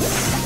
Yes.